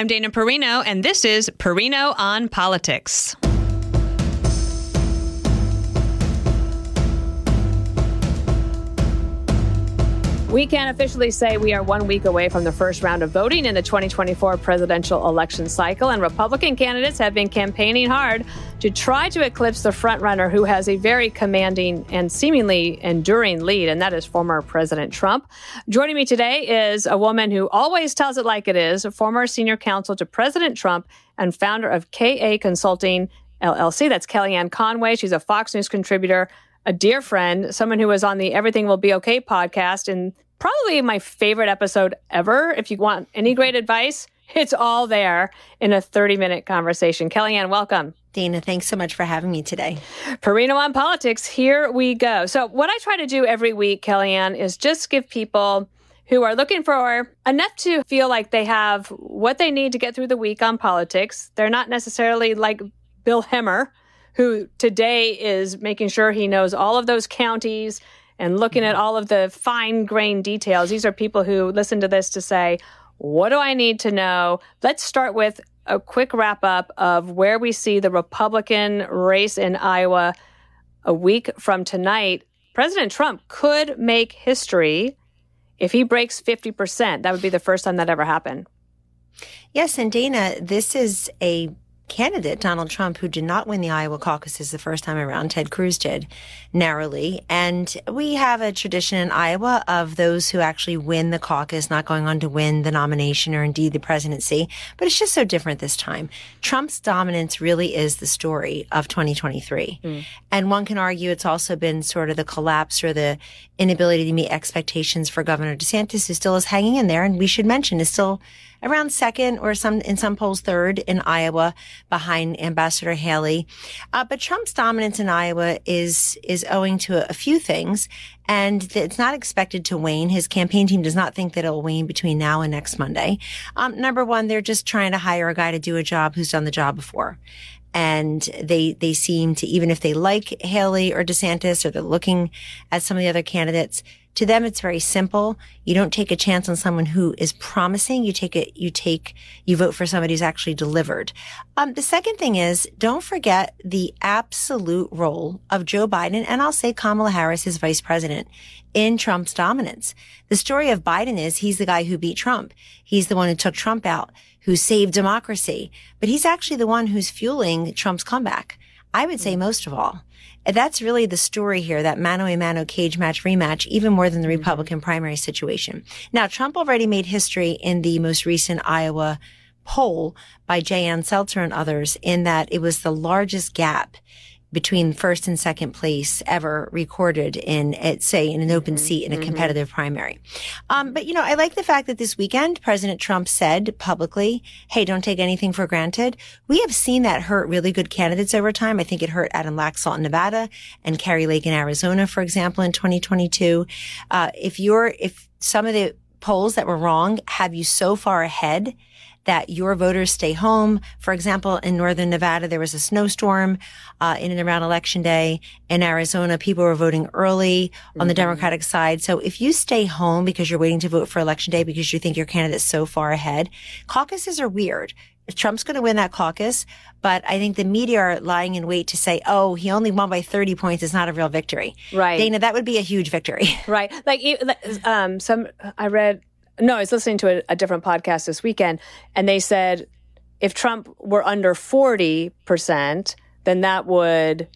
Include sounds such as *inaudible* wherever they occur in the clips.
I'm Dana Perino, and this is Perino on Politics. We can officially say we are one week away from the first round of voting in the 2024 presidential election cycle, and Republican candidates have been campaigning hard to try to eclipse the frontrunner who has a very commanding and seemingly enduring lead, and that is former President Trump. Joining me today is a woman who always tells it like it is, a former senior counsel to President Trump and founder of KA Consulting LLC. That's Kellyanne Conway. She's a Fox News contributor a dear friend, someone who was on the Everything Will Be Okay podcast, and probably my favorite episode ever. If you want any great advice, it's all there in a 30 minute conversation. Kellyanne, welcome. Dana, thanks so much for having me today. Perino on Politics, here we go. So, what I try to do every week, Kellyanne, is just give people who are looking for enough to feel like they have what they need to get through the week on politics. They're not necessarily like Bill Hemmer, who today is making sure he knows all of those counties and looking at mm-hmm. all of the fine grained details. These are people who listen to this to say, what do I need to know? Let's start with a quick wrap up of where we see the Republican race in Iowa a week from tonight. President Trump could make history if he breaks 50%. That would be the first time that ever happened. Yes, and Dana, this is a candidate, Donald Trump, who did not win the Iowa caucuses the first time around. Ted Cruz did narrowly. And we have a tradition in Iowa of those who actually win the caucus not going on to win the nomination or indeed the presidency. But it's just so different this time. Trump's dominance really is the story of 2023. Mm. And one can argue it's also been sort of the collapse or the inability to meet expectations for Governor DeSantis, who still is hanging in there. And we should mention is still around second or some in some polls third in Iowa behind Ambassador Haley. Uh, but Trump's dominance in Iowa is is owing to a, a few things, and it's not expected to wane. His campaign team does not think that it'll wane between now and next Monday. Um, number one, they're just trying to hire a guy to do a job who's done the job before and they they seem to even if they like Haley or DeSantis or they're looking at some of the other candidates, to them, it's very simple. You don't take a chance on someone who is promising. You take it, you take, you vote for somebody who's actually delivered. Um, the second thing is don't forget the absolute role of Joe Biden and I'll say Kamala Harris, his vice president in Trump's dominance. The story of Biden is he's the guy who beat Trump. He's the one who took Trump out, who saved democracy, but he's actually the one who's fueling Trump's comeback. I would say most of all. That's really the story here, that mano a mano cage match rematch, even more than the mm-hmm. Republican primary situation. Now, Trump already made history in the most recent Iowa poll by Ann Selzer and others in that it was the largest gap between first and second place ever recorded in, say, in an open mm-hmm. seat in a mm-hmm. competitive mm-hmm. primary. Um, but you know, I like the fact that this weekend President Trump said publicly, "Hey, don't take anything for granted." We have seen that hurt really good candidates over time. I think it hurt Adam Laxalt in Nevada and Kari Lake in Arizona, for example, in 2022. Uh, if you're, if some of the polls that were wrong have you so far ahead that your voters stay home. For example, in northern Nevada, there was a snowstorm uh, in and around election day. In Arizona, people were voting early on mm-hmm. the Democratic side. So if you stay home because you're waiting to vote for election day because you think your candidate's so far ahead, caucuses are weird. Trump's going to win that caucus, but I think the media are lying in wait to say, "Oh, he only won by 30 points. It's not a real victory." Right, Dana, that would be a huge victory. *laughs* Right, like um, some I read no, I was listening to a, a different podcast this weekend, and they said if Trump were under 40%, then that would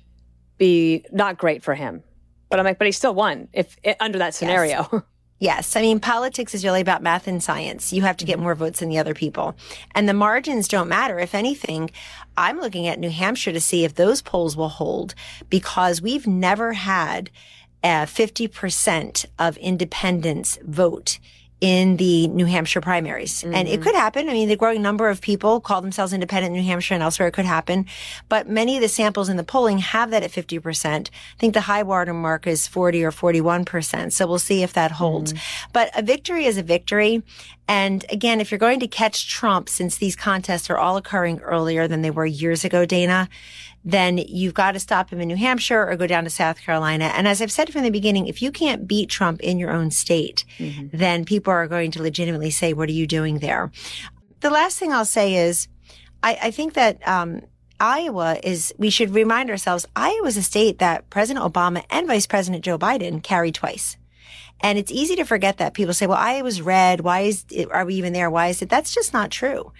be not great for him. But I'm like, but he still won if under that scenario. Yes. *laughs* Yes. I mean, politics is really about math and science. You have to get more votes than the other people. And the margins don't matter. If anything, I'm looking at New Hampshire to see if those polls will hold because we've never had uh, 50% of independents vote in the New Hampshire primaries. Mm-hmm. And it mm-hmm. could happen. I mean, the growing number of people call themselves independent in New Hampshire and elsewhere. It could happen. But many of the samples in the polling have that at 50%. I think the high water mark is 40 or 41%. So we'll see if that holds. Mm-hmm. But a victory is a victory. And again, if you're going to catch Trump, since these contests are all occurring earlier than they were years ago, Dana, then you've got to stop him in New Hampshire or go down to South Carolina. And as I've said from the beginning, if you can't beat Trump in your own state, mm-hmm. then people are going to legitimately say, what are you doing there? the last thing I'll say is, I, I think that um, Iowa is, we should remind ourselves, Iowa is a state that President Obama and Vice President Joe Biden carried twice. And it's easy to forget that people say, well, Iowa's red. Why is, it, are we even there? Why is it? That's just not true.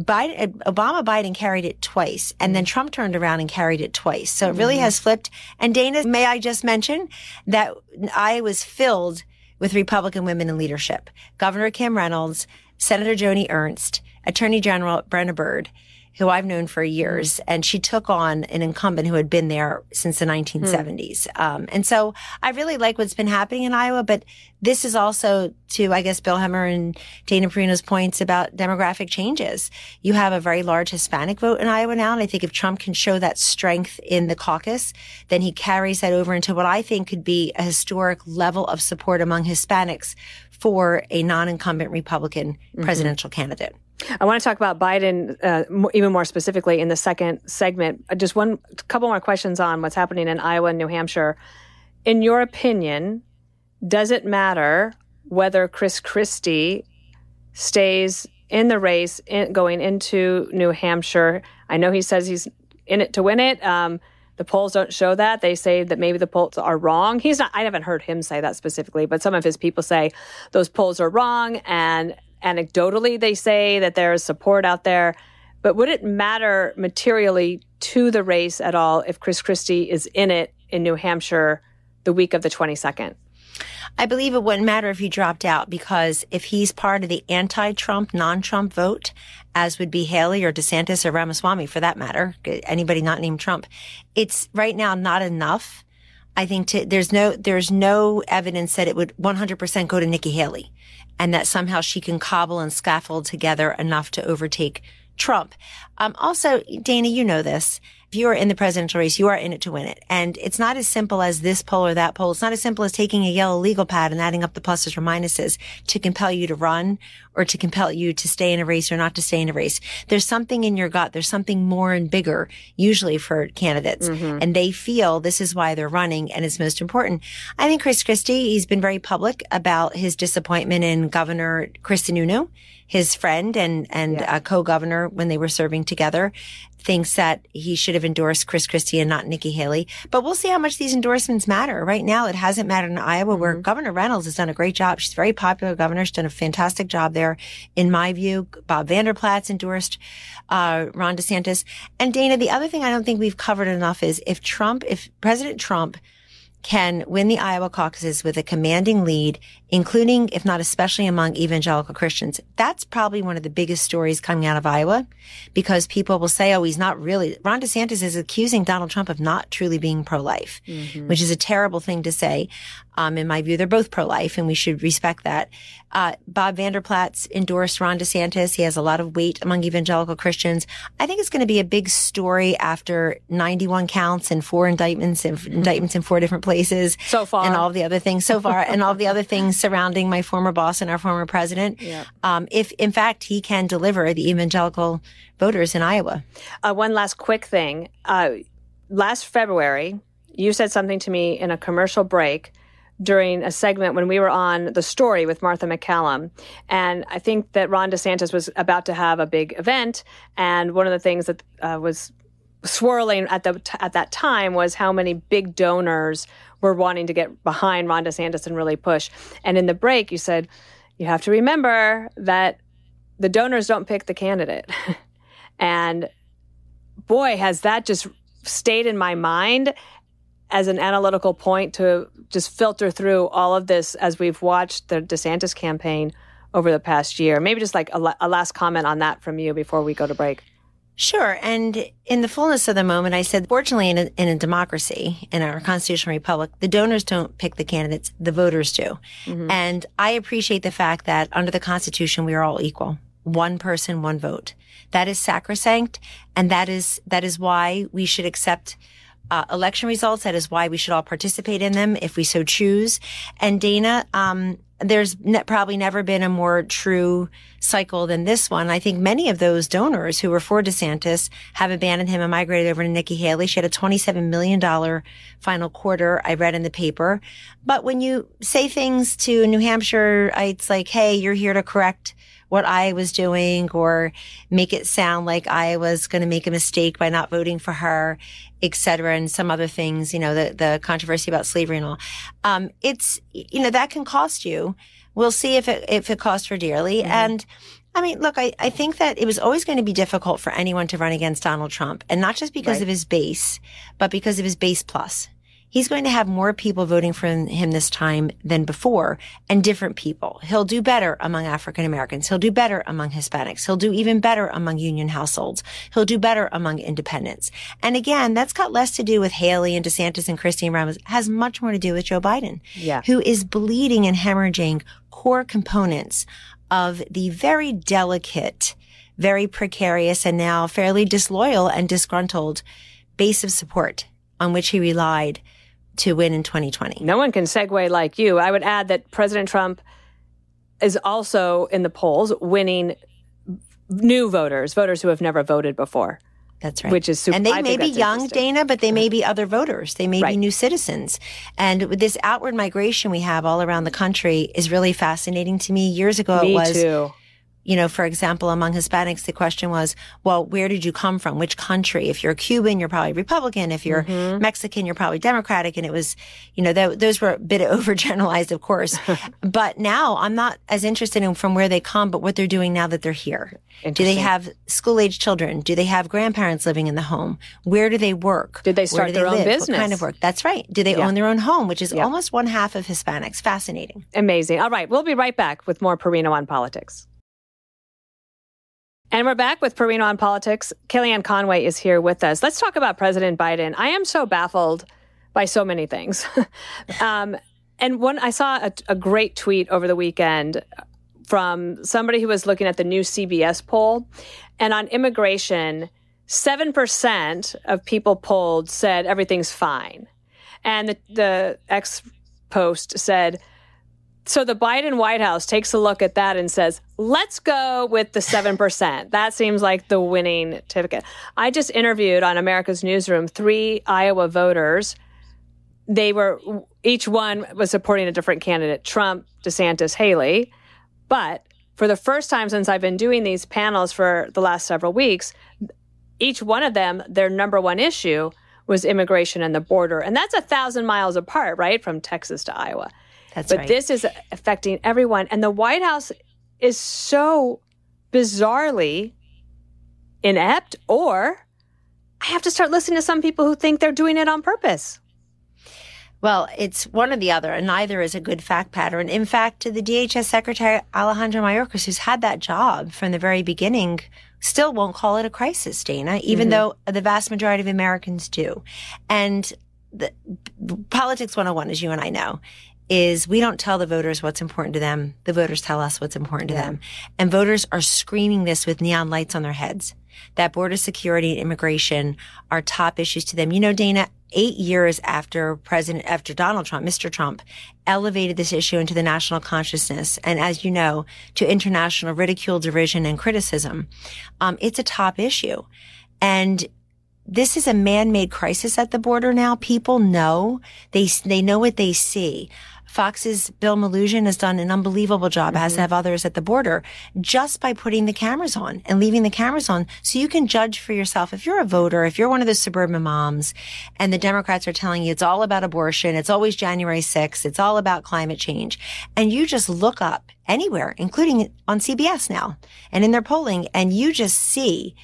Biden, Obama Biden carried it twice and then Trump turned around and carried it twice. So it really mm-hmm. has flipped. And Dana, may I just mention that Iowa's filled with Republican women in leadership. Governor Kim Reynolds, Senator Joni Ernst, Attorney General Brenna Bird, who I've known for years, and she took on an incumbent who had been there since the 1970s. Hmm. Um, and so I really like what's been happening in Iowa, but this is also to, I guess, Bill Hemmer and Dana Perino's points about demographic changes. You have a very large Hispanic vote in Iowa now, and I think if Trump can show that strength in the caucus, then he carries that over into what I think could be a historic level of support among Hispanics for a non-incumbent Republican mm-hmm. presidential candidate. I want to talk about Biden uh, even more specifically in the second segment. Uh, just one couple more questions on what's happening in Iowa and New Hampshire. In your opinion, does it matter whether Chris Christie stays in the race in, going into New Hampshire? I know he says he's in it to win it. Um, the polls don't show that. They say that maybe the polls are wrong. He's not, I haven't heard him say that specifically, but some of his people say those polls are wrong and anecdotally they say that there is support out there. But would it matter materially to the race at all if Chris Christie is in it in New Hampshire the week of the 22nd? I believe it wouldn't matter if he dropped out because if he's part of the anti-Trump, non-Trump vote, as would be Haley or DeSantis or Ramaswamy for that matter, anybody not named Trump, it's right now not enough. I think to, there's no, there's no evidence that it would 100% go to Nikki Haley and that somehow she can cobble and scaffold together enough to overtake Trump. Um, also, Dana, you know this. If you are in the presidential race, you are in it to win it. And it's not as simple as this poll or that poll. It's not as simple as taking a yellow legal pad and adding up the pluses or minuses to compel you to run or to compel you to stay in a race or not to stay in a race. There's something in your gut. There's something more and bigger usually for candidates. Mm-hmm. And they feel this is why they're running and it's most important. I think Chris Christie, he's been very public about his disappointment in Governor Chris Sununu his friend and and yeah. co-governor when they were serving together thinks that he should have endorsed Chris Christie and not Nikki Haley. But we'll see how much these endorsements matter. Right now, it hasn't mattered in Iowa, mm-hmm. where Governor Reynolds has done a great job. She's a very popular governor. She's done a fantastic job there. In my view, Bob Vander Plaats endorsed uh, Ron DeSantis. And Dana, the other thing I don't think we've covered enough is if Trump, if President Trump can win the Iowa caucuses with a commanding lead, including, if not especially among evangelical Christians. That's probably one of the biggest stories coming out of Iowa because people will say, oh, he's not really, Ron DeSantis is accusing Donald Trump of not truly being pro-life, mm-hmm. which is a terrible thing to say. Um, in my view, they're both pro-life and we should respect that. Uh, Bob Vander Plaats endorsed Ron DeSantis. He has a lot of weight among evangelical Christians. I think it's going to be a big story after 91 counts and four indictments and indictments in four different places. So far. And all the other things so far and all the other things surrounding my former boss and our former president. Um, if in fact he can deliver the evangelical voters in Iowa. Uh, one last quick thing. Uh, last February, you said something to me in a commercial break during a segment when we were on the story with Martha MacCallum. And I think that Ron DeSantis was about to have a big event. And one of the things that uh, was swirling at the at that time was how many big donors were wanting to get behind Ron DeSantis and really push. And in the break, you said you have to remember that the donors don't pick the candidate. *laughs* and boy, has that just stayed in my mind as an analytical point to just filter through all of this as we've watched the DeSantis campaign over the past year. Maybe just like a, a, last comment on that from you before we go to break. Sure. And in the fullness of the moment, I said, fortunately, in a, in a democracy, in our constitutional republic, the donors don't pick the candidates, the voters do. Mm-hmm. And I appreciate the fact that under the Constitution, we are all equal. One person, one vote. That is sacrosanct. And that is, that is why we should accept uh, election results. That is why we should all participate in them if we so choose. And Dana, um, there's ne- probably never been a more true cycle than this one. I think many of those donors who were for DeSantis have abandoned him and migrated over to Nikki Haley. She had a $27 million final quarter I read in the paper. But when you say things to New Hampshire, it's like, hey, you're here to correct what I was doing or make it sound like I was going to make a mistake by not voting for her, et cetera, and some other things, you know, the, the controversy about slavery and all. Um, it's, you know, that can cost you. We'll see if it, if it costs her dearly. Mm-hmm. And, I mean, look, I, I think that it was always going to be difficult for anyone to run against Donald Trump and not just because right. of his base, but because of his base plus he's going to have more people voting for him this time than before and different people. He'll do better among African Americans. He'll do better among Hispanics. He'll do even better among union households. He'll do better among independents. And again, that's got less to do with Haley and DeSantis and Christine Ramos, has much more to do with Joe Biden, yeah. who is bleeding and hemorrhaging core components of the very delicate, very precarious and now fairly disloyal and disgruntled base of support on which he relied to win in 2020. No one can segue like you. I would add that President Trump is also in the polls winning new voters, voters who have never voted before. That's right. Which is super. And they I may be young, Dana, but they may mm-hmm. be other voters. They may right. be new citizens. And with this outward migration we have all around the country is really fascinating to me. Years ago, me it was. Too you know, for example, among Hispanics, the question was, well, where did you come from? Which country? If you're Cuban, you're probably Republican. If you're mm-hmm. Mexican, you're probably Democratic. And it was, you know, th- those were a bit *laughs* overgeneralized, of course. *laughs* but now I'm not as interested in from where they come, but what they're doing now that they're here. Do they have school age children? Do they have grandparents living in the home? Where do they work? Did they start do their they own live? business? What kind of work? That's right. Do they yeah. own their own home, which is yeah. almost one half of Hispanics? Fascinating. Amazing. All right. We'll be right back with more Perino on politics. And we're back with Perino on Politics. Kellyanne Conway is here with us. Let's talk about President Biden. I am so baffled by so many things. *laughs* um, and one, I saw a, a great tweet over the weekend from somebody who was looking at the new CBS poll. And on immigration, 7% of people polled said everything's fine. And the, the X post said, so the Biden White House takes a look at that and says, let's go with the 7%. *laughs* that seems like the winning ticket. I just interviewed on America's Newsroom three Iowa voters. They were, each one was supporting a different candidate Trump, DeSantis, Haley. But for the first time since I've been doing these panels for the last several weeks, each one of them, their number one issue was immigration and the border. And that's a thousand miles apart, right? From Texas to Iowa. That's but right. this is affecting everyone. And the White House is so bizarrely inept, or I have to start listening to some people who think they're doing it on purpose. Well, it's one or the other, and neither is a good fact pattern. In fact, the DHS Secretary Alejandro Mayorkas, who's had that job from the very beginning, still won't call it a crisis, Dana, even mm-hmm. though the vast majority of Americans do. And the, politics 101, as you and I know, is we don't tell the voters what's important to them. The voters tell us what's important to yeah. them. And voters are screaming this with neon lights on their heads. That border security and immigration are top issues to them. You know, Dana, eight years after President, after Donald Trump, Mr. Trump elevated this issue into the national consciousness. And as you know, to international ridicule, derision, and criticism, um, it's a top issue. And this is a man-made crisis at the border now. People know they they know what they see. Fox's Bill Melugin has done an unbelievable job, mm-hmm. as have others at the border, just by putting the cameras on and leaving the cameras on so you can judge for yourself. If you're a voter, if you're one of those suburban moms and the Democrats are telling you it's all about abortion, it's always January 6th, it's all about climate change, and you just look up anywhere, including on CBS now and in their polling, and you just see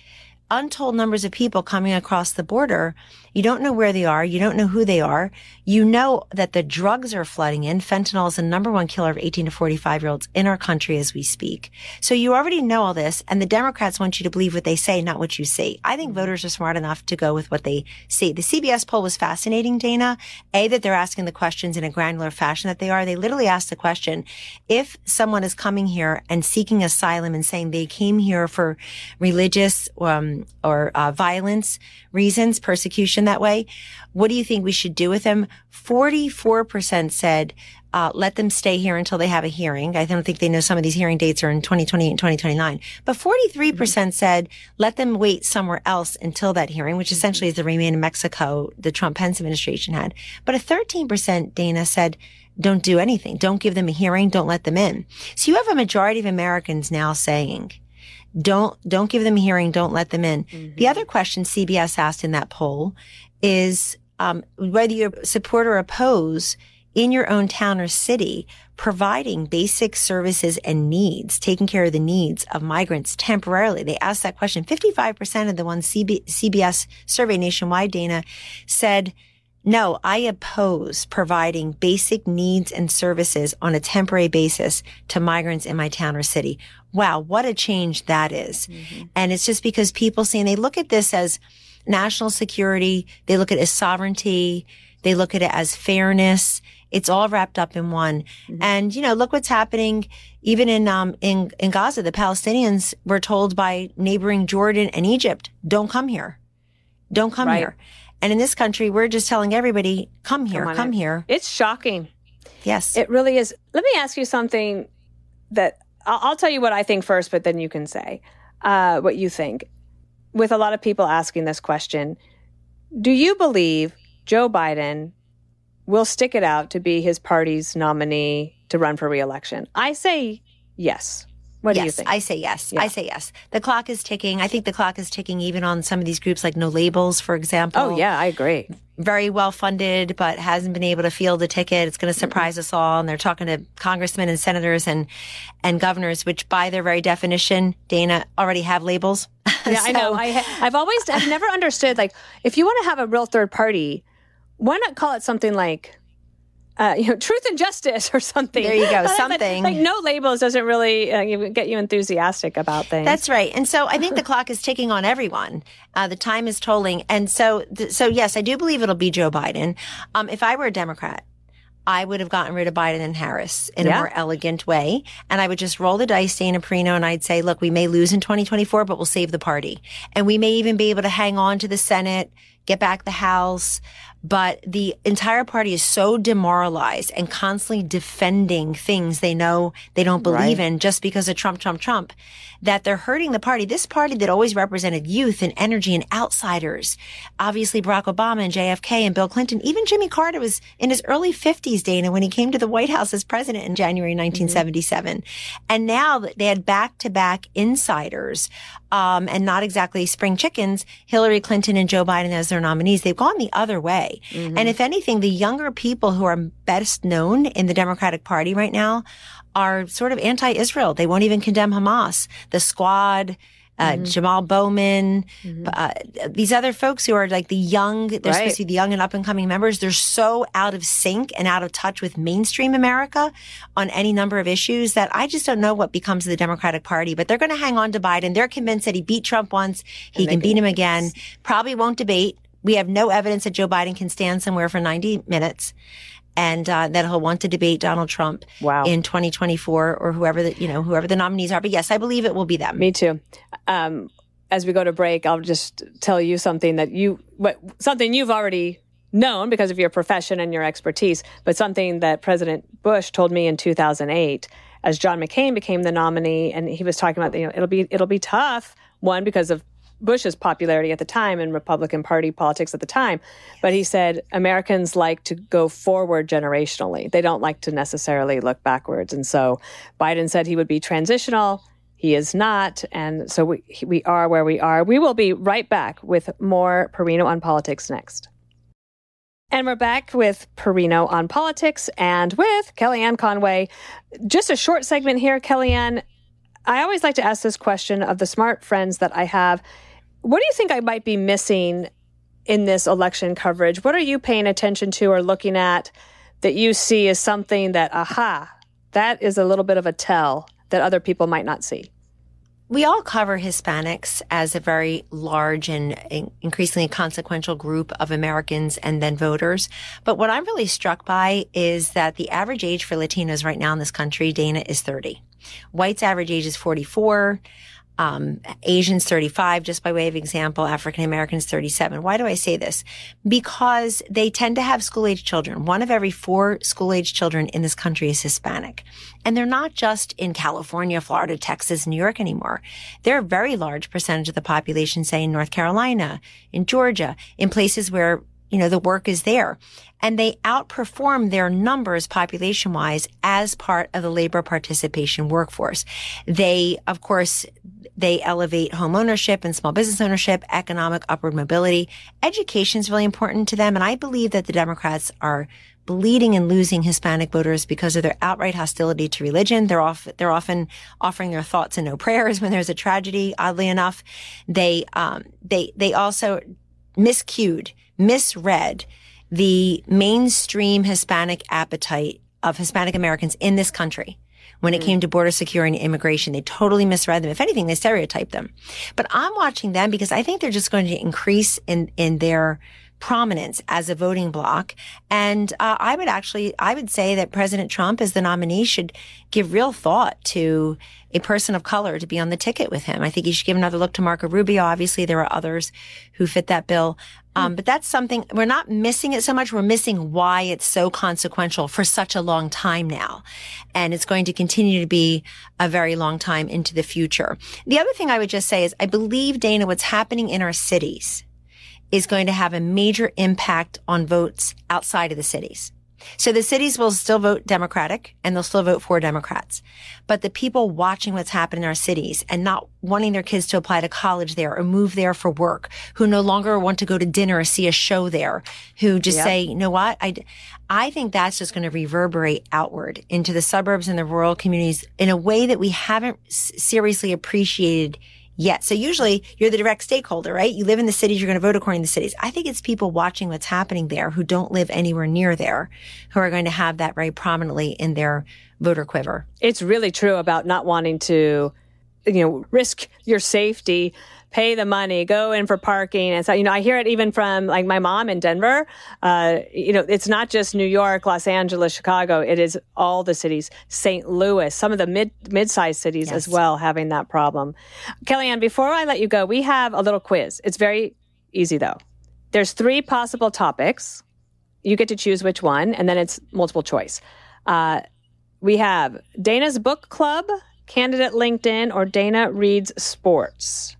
untold numbers of people coming across the border. You don't know where they are. You don't know who they are. You know that the drugs are flooding in. Fentanyl is the number one killer of 18 to 45 year olds in our country as we speak. So you already know all this and the Democrats want you to believe what they say, not what you see. I think voters are smart enough to go with what they see. The CBS poll was fascinating, Dana. A, that they're asking the questions in a granular fashion that they are. They literally asked the question, if someone is coming here and seeking asylum and saying they came here for religious, um, or uh, violence reasons, persecution that way. What do you think we should do with them? 44% said, uh, let them stay here until they have a hearing. I don't think they know some of these hearing dates are in 2028 and 2029. But 43% mm hmm said, let them wait somewhere else until that hearing, which essentially is the remain in Mexico the Trump Pence administration had. But a 13% Dana said, don't do anything. Don't give them a hearing. Don't let them in. So you have a majority of Americans now saying, don't, don't give them a hearing. Don't let them in. Mm-hmm. The other question CBS asked in that poll is, um, whether you support or oppose in your own town or city, providing basic services and needs, taking care of the needs of migrants temporarily. They asked that question. 55% of the ones CB- CBS survey nationwide, Dana, said, no, I oppose providing basic needs and services on a temporary basis to migrants in my town or city. Wow, what a change that is. Mm-hmm. And it's just because people see, and they look at this as national security. They look at it as sovereignty. They look at it as fairness. It's all wrapped up in one. Mm-hmm. And, you know, look what's happening even in, um, in, in Gaza. The Palestinians were told by neighboring Jordan and Egypt, don't come here. Don't come right. here. And in this country, we're just telling everybody, come here, come, come here. It's shocking. Yes. It really is. Let me ask you something that I'll, tell you what I think first, but then you can say uh, what you think. With a lot of people asking this question, do you believe Joe Biden will stick it out to be his party's nominee to run for reelection? I say yes. What yes, do you think? I say yes. Yeah. I say yes. The clock is ticking. I think the clock is ticking even on some of these groups like No Labels, for example. Oh, yeah, I agree. Very well funded, but hasn't been able to field a ticket. It's going to surprise mm-hmm. us all. And they're talking to congressmen and senators and, and governors, which by their very definition, Dana, already have labels. *laughs* *laughs* Yeah, so, I know. I, I've always, I've never understood, like, if you want to have a real third party, why not call it something like uh, you know, truth and justice *laughs* or something. There you go, something. like no labels doesn't really uh, get you enthusiastic about things. That's right. And so I think the *laughs* clock is ticking on everyone. Uh, the time is tolling. And so, th- so yes, I do believe it'll be Joe Biden. Um, if I were a Democrat, I would have gotten rid of Biden and Harris in yeah. a more elegant way. And I would just roll the dice, Dana Perino, and I'd say, look, we may lose in 2024, but we'll save the party. And we may even be able to hang on to the Senate, get back the House but the entire party is so demoralized and constantly defending things they know they don't believe right. in just because of Trump, Trump, Trump, that they're hurting the party. This party that always represented youth and energy and outsiders, obviously Barack Obama and JFK and Bill Clinton, even Jimmy Carter was in his early 50s, Dana, when he came to the White House as president in January 1977. Mm-hmm. And now that they had back to back insiders um, and not exactly spring chickens, Hillary Clinton and Joe Biden as their nominees. They've gone the other way. Mm-hmm. And if anything, the younger people who are best known in the Democratic Party right now are sort of anti-Israel. They won't even condemn Hamas. The squad, uh, mm-hmm. Jamal Bowman, mm-hmm. uh, these other folks who are like the young, they're right. supposed to be the young and up and coming members. They're so out of sync and out of touch with mainstream America on any number of issues that I just don't know what becomes of the Democratic Party, but they're going to hang on to Biden. They're convinced that he beat Trump once. He can beat him again. Probably won't debate. We have no evidence that Joe Biden can stand somewhere for 90 minutes and uh, that he'll want to debate Donald Trump wow. in 2024 or whoever the you know whoever the nominees are. But yes, I believe it will be them. Me too. Um, as we go to break, I'll just tell you something that you what something you've already known because of your profession and your expertise, but something that President Bush told me in 2008 as John McCain became the nominee, and he was talking about you know it'll be it'll be tough one because of Bush's popularity at the time and Republican Party politics at the time. But he said Americans like to go forward generationally. They don't like to necessarily look backwards. And so Biden said he would be transitional. He is not. And so we, we are where we are. We will be right back with more Perino on politics next. And we're back with Perino on politics and with Kellyanne Conway. Just a short segment here, Kellyanne. I always like to ask this question of the smart friends that I have. What do you think I might be missing in this election coverage? What are you paying attention to or looking at that you see as something that, aha, that is a little bit of a tell that other people might not see? We all cover Hispanics as a very large and increasingly consequential group of Americans and then voters. But what I'm really struck by is that the average age for Latinos right now in this country, Dana, is 30. Whites average age is 44 um, Asians 35, just by way of example, African Americans 37. Why do I say this? Because they tend to have school age children. One of every four school age children in this country is Hispanic. And they're not just in California, Florida, Texas, New York anymore. They're a very large percentage of the population, say in North Carolina, in Georgia, in places where you know, the work is there. And they outperform their numbers population wise as part of the labor participation workforce. They, of course, they elevate home ownership and small business ownership, economic upward mobility. Education is really important to them. And I believe that the Democrats are bleeding and losing Hispanic voters because of their outright hostility to religion. They're off, they're often offering their thoughts and no *laughs* prayers when there's a tragedy. Oddly enough, they, um, they, they also miscued, misread the mainstream Hispanic appetite of Hispanic Americans in this country when it mm. came to border security and immigration. They totally misread them. If anything, they stereotyped them. But I'm watching them because I think they're just going to increase in, in their prominence as a voting bloc. And uh, I would actually, I would say that President Trump as the nominee should give real thought to a person of color to be on the ticket with him. I think he should give another look to Marco Rubio. Obviously, there are others who fit that bill. Um, but that's something we're not missing it so much. We're missing why it's so consequential for such a long time now. And it's going to continue to be a very long time into the future. The other thing I would just say is I believe, Dana, what's happening in our cities is going to have a major impact on votes outside of the cities. So the cities will still vote Democratic and they'll still vote for Democrats. But the people watching what's happening in our cities and not wanting their kids to apply to college there or move there for work, who no longer want to go to dinner or see a show there, who just yep. say, you know what? I, I think that's just going to reverberate outward into the suburbs and the rural communities in a way that we haven't seriously appreciated yet. So usually you're the direct stakeholder, right? You live in the cities, you're going to vote according to the cities. I think it's people watching what's happening there who don't live anywhere near there who are going to have that very prominently in their voter quiver. It's really true about not wanting to, you know, risk your safety pay the money, go in for parking. And so, you know, I hear it even from like my mom in Denver. Uh, you know, it's not just New York, Los Angeles, Chicago. It is all the cities, St. Louis, some of the mid, mid-sized cities yes. as well having that problem. Kellyanne, before I let you go, we have a little quiz. It's very easy though. There's three possible topics. You get to choose which one, and then it's multiple choice. Uh, we have Dana's Book Club, Candidate LinkedIn, or Dana Reads Sports.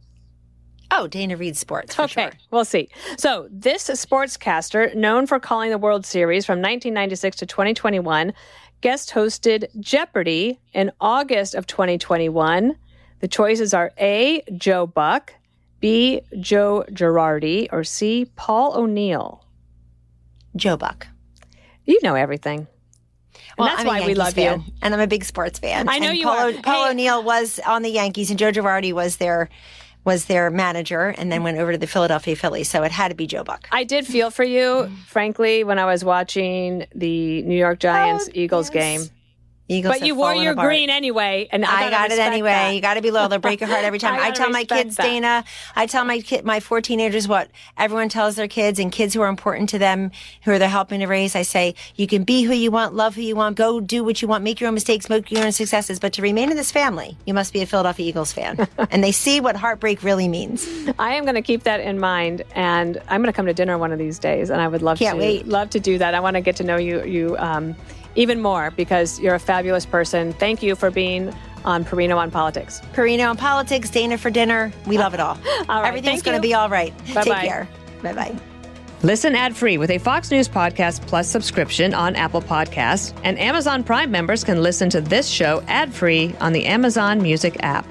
Oh, Dana reads sports. okay, sure. we'll see. So, this sportscaster, known for calling the World Series from 1996 to 2021, guest hosted Jeopardy in August of 2021. The choices are A. Joe Buck, B. Joe Girardi, or C. Paul O'Neill. Joe Buck. You know everything. And well, that's I'm why we love fan, you. And I'm a big sports fan. I know and you Paul, are. Paul hey. O'Neill was on the Yankees, and Joe Girardi was their was their manager and then went over to the Philadelphia Phillies. So it had to be Joe Buck. I did feel for you, frankly, when I was watching the New York Giants oh, Eagles yes. game. Eagles but you wore your apart. green anyway, and I, I got it anyway. That. You got to be loyal. They'll break your heart every *laughs* time. I, I, tell my kids, that. Dana. I tell my kid, my four teenagers, what everyone tells their kids, and kids who are important to them, who they're helping to raise. I say, you can be who you want, love who you want, go do what you want, make your own mistakes, make your own successes. But to remain in this family, you must be a Philadelphia Eagles fan, *laughs* and they see what heartbreak really means. I am going to keep that in mind, and I'm going to come to dinner one of these days, and I would love Can't to wait. love to do that. I want to get to know you. You. Um, even more because you're a fabulous person. Thank you for being on Perino on Politics. Perino on Politics, Dana for dinner. We love it all. *laughs* all right, Everything's going to be all right. Bye-bye. Take care. Bye bye. Listen ad free with a Fox News Podcast Plus subscription on Apple Podcasts, and Amazon Prime members can listen to this show ad free on the Amazon Music app.